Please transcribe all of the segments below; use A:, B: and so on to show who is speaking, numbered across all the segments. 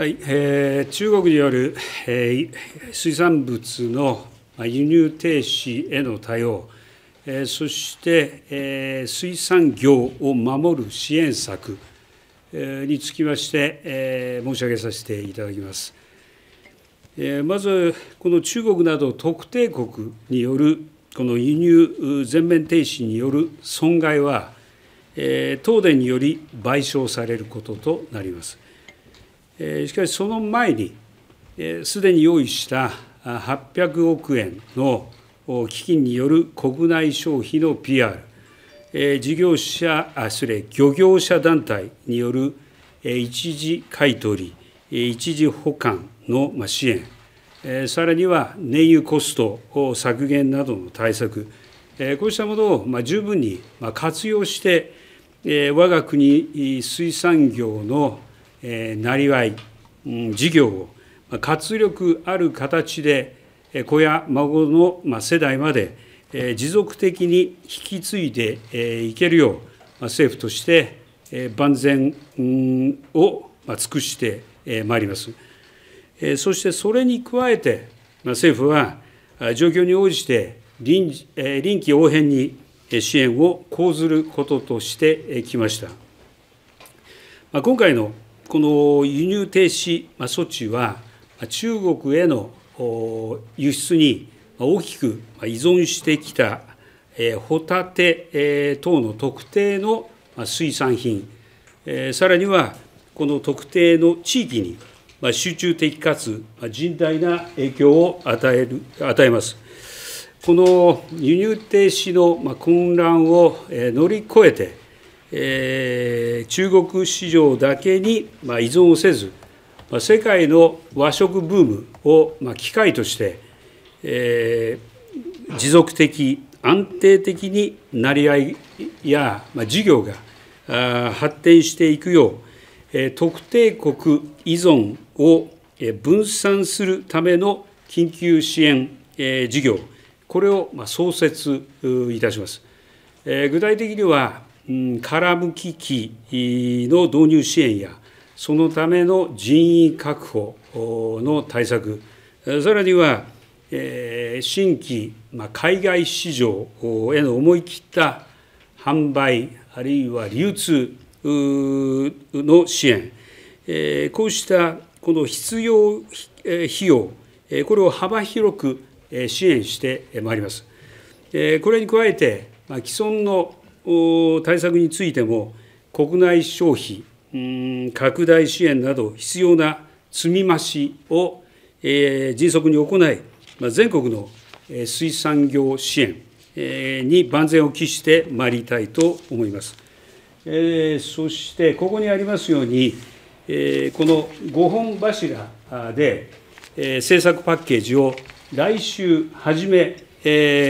A: はいえー、中国による、え、水産物の輸入停止への対応、え、そして、え、水産業を守る支援策、え、につきまして、え、申し上げさせていただきます。え、まず、この中国など特定国によるこの輸入全面停止による損害は、え、東電により賠償されることとなります。しかしその前に、すでに用意した800億円の基金による国内消費の PR、事業者、あ失礼、漁業者団体による一時買取、一時保管の支援、さらには燃油コスト削減などの対策、こうしたものを十分に活用して、我が国水産業のなりわい、事業を活力ある形で子や孫の世代まで持続的に引き継いでいけるよう政府として万全を尽くしてまいります。そしてそれに加えて政府は状況に応じて臨機応変に支援を講ずることとしてきました。今回のこの輸入停止措置は、中国への輸出に大きく依存してきたホタテ等の特定の水産品、さらにはこの特定の地域に集中的かつ甚大な影響を与える与えます。この輸入停止の混乱を乗り越えて、えー、中国市場だけにまあ依存をせず、まあ世界の和食ブームをまあ機会として、えー、持続的、安定的になり合いや事業が発展していくよう、特定国依存を分散するための緊急支援事業、これをまあ創設いたします。具体的には、空向き機の導入支援や、そのための人員確保の対策、さらには、新規海外市場への思い切った販売、あるいは流通の支援、こうしたこの必要費用、これを幅広く支援してまいります。これに加えて、既存の対策についても、国内消費、拡大支援など必要な積み増しを迅速に行い、全国の水産業支援に万全を期してまいりたいと思います。そして、ここにありますように、この5本柱で政策パッケージを来週初め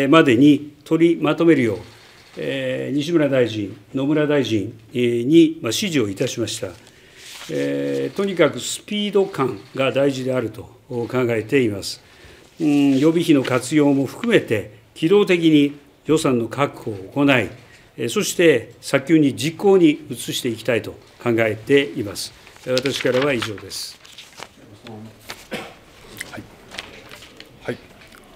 A: までに取りまとめるよう、西村大臣、野村大臣に指示をいたしました。とにかくスピード感が大事であると考えています。予備費の活用も含めて、機動的に予算の確保を行い、そして早急に実行に移していきたいと考えています。私からは以上です。
B: はいはい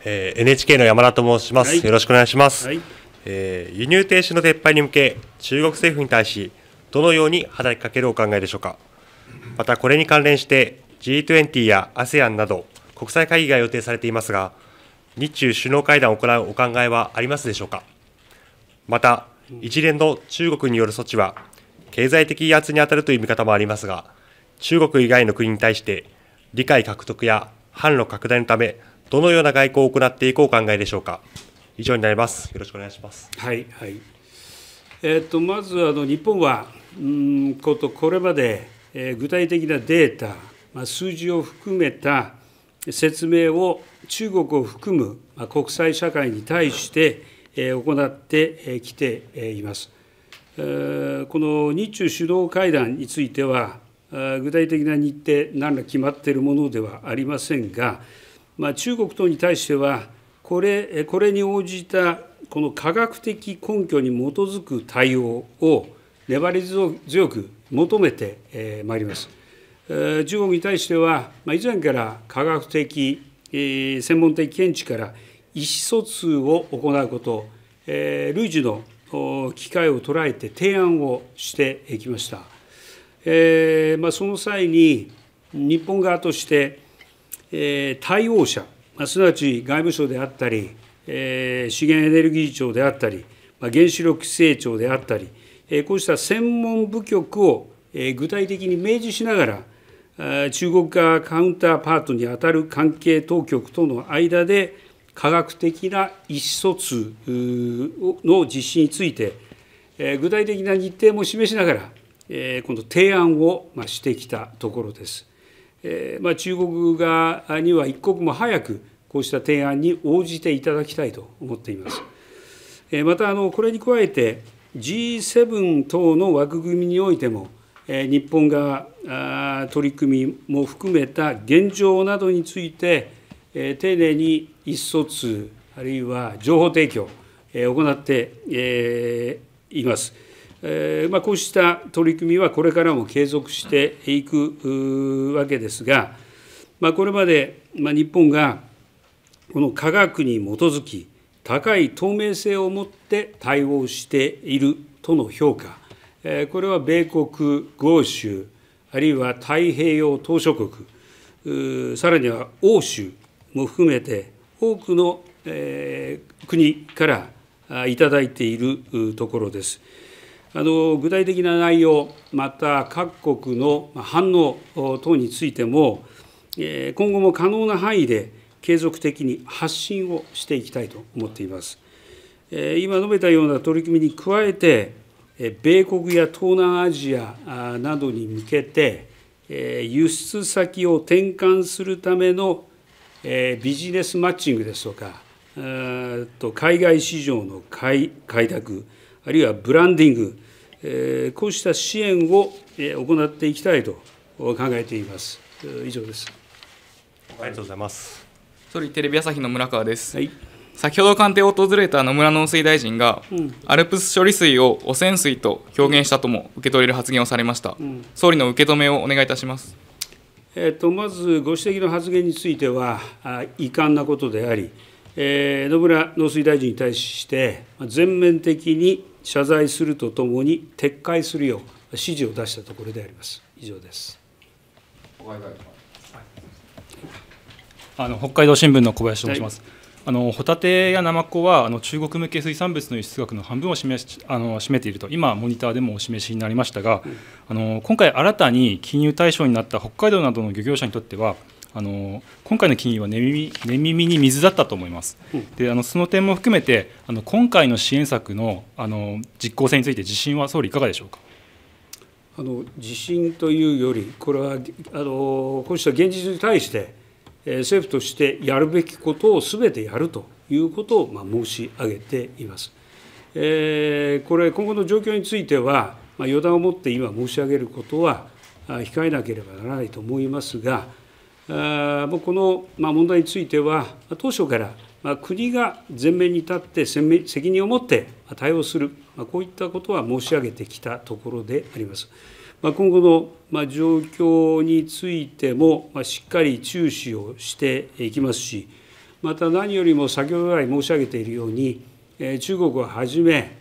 B: えー、NHK の山田と申します、はい、よろしくお願いします。はいえー、輸入停止の撤廃に向け、中国政府に対し、どのように働きかけるお考えでしょうか。また、これに関連して、G20 や ASEAN など、国際会議が予定されていますが、日中首脳会談を行うお考えはありますでしょうか。また、一連の中国による措置は、経済的威圧に当たるという見方もありますが、中国以外の国に対して、理解獲得や販路拡大のため、どのような外交を行っていくお考えでしょうか。以上になります。よろしくお願いします。
A: はい、はい。えっ、とまずあの日本はうんことこれまで、えー、具体的なデータ、まあ、数字を含めた説明を中国を含む、まあ、国際社会に対して、えー、行ってきています。えー、この日中首脳会談については、具体的な日程、何ら決まっているものではありませんが、まあ、中国等に対しては、これこれに応じたこの科学的根拠に基づく対応を粘り強く求めてまいります。中国に対しては、以前から科学的、専門的見地から意思疎通を行うこと、類似の機会を捉えて提案をしてきました。その際に日本側として、対応者、すなわち外務省であったり、資源エネルギー庁であったり、原子力規制庁であったり、こうした専門部局を、具体的に明示しながら、中国側カウンターパートに当たる関係当局との間で、科学的な意思疎通の実施について、具体的な日程も示しながら、今度、提案をしてきたところです。ま中国側には一刻も早く、こうした提案に応じていただきたいと思っています。またあの、これに加えて、G7 等の枠組みにおいても、日本が取り組みも含めた現状などについて、丁寧に意思疎通、あるいは情報提供、行っています。えまあ、こうした取り組みはこれからも継続していくわけですが、まあ、これまでま日本がこの科学に基づき、高い透明性を持って対応しているとの評価え、これは米国、豪州、あるいは太平洋島諸国、さらには欧州も含めて、多くのえ国からいただいているところです。あの具体的な内容、また各国の反応等についても、今後も可能な範囲で継続的に発信をしていきたいと思っています。今述べたような取り組みに加えて、米国や東南アジアなどに向けて、輸出先を転換するためのビジネスマッチングですとか、海外市場の開拓、あるいはブランディング、こうした支援を行っていきたいと考えています。以上です。
B: ありがとうございます。
C: 総理テレビ朝日の村川です。はい先ほど官邸を訪れた野村農水大臣が、うん、アルプス処理水を汚染水と表現したとも受け取れる発言をされました、うん、総理の受け止めをお願いいたします、
A: えーと、まずご指摘の発言については、あ遺憾なことであり、えー、野村農水大臣に対して、全面的に謝罪するとともに、撤回するよう指示を出したところであります。以上です。
D: あの北海道新聞の小林と申します。はいあのホタテやナマコはあの中国向け水産物の輸出額の半分を占めあの占めていると今、モニターでもお示しになりましたが、あの今回、新たに金融対象になった北海道などの漁業者にとってはあの今回の金融は寝耳寝耳に水だったと思います。であのその点も含めてあの今回の支援策のあの実効性について自信は総理いかがでしょうか？
A: あの自信というよりこれはあのこうした現実に対して政府としてやるべきことをすべてやるということを申し上げています。これ、今後の状況については、予断を持って今申し上げることは控えなければならないと思いますが、この問題については、当初から国が前面に立って責任を持って対応する、こういったことは申し上げてきたところであります。今後の状況についてもしっかり注視をしていきますし、また何よりも先ほど来申し上げているように、中国をはじめ、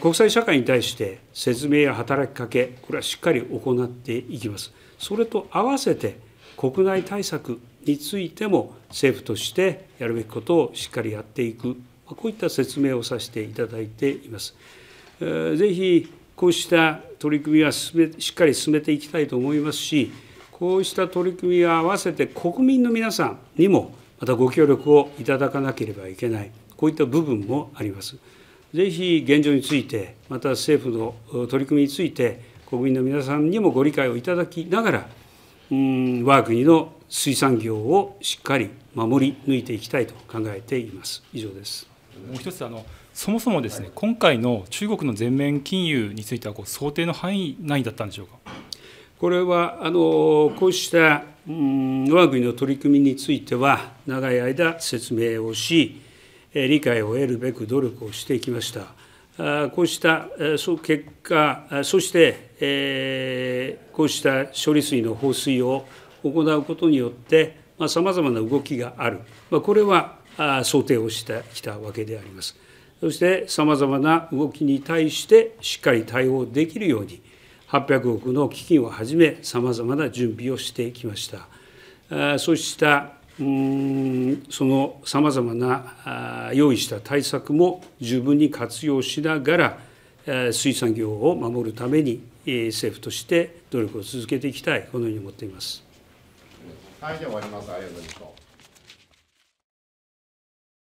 A: 国際社会に対して説明や働きかけ、これはしっかり行っていきます。それと合わせて、国内対策についても政府としてやるべきことをしっかりやっていく、こういった説明をさせていただいています。ぜひこうした取り組みはしっかり進めていきたいと思いますし、こうした取り組みを合わせて国民の皆さんにもまたご協力をいただかなければいけない、こういった部分もあります。ぜひ現状について、また政府の取り組みについて、国民の皆さんにもご理解をいただきながら、我が国の水産業をしっかり守り抜いていきたいと考えています。以上です。
D: もう一つあのそもそもですね、今回の中国の全面金融についてはこう想定の範囲内だったんでしょうか？
A: これはあのこうしたうん、我が国の取り組みについては、長い間説明をし、理解を得るべく努力をしてきました。こうした結果、そしてこうした処理水の放水を行うことによってさまざまな動きがある、これは想定をしてきたわけであります。そしてさまざまな動きに対してしっかり対応できるように、800億の基金をはじめ、さまざまな準備をしてきました。そうしたうんそのさまざまな用意した対策も十分に活用しながら、水産業を守るために、政府として努力を続けていきたい、このように思っています。
E: はい、じゃ終わります。ありがとうございました。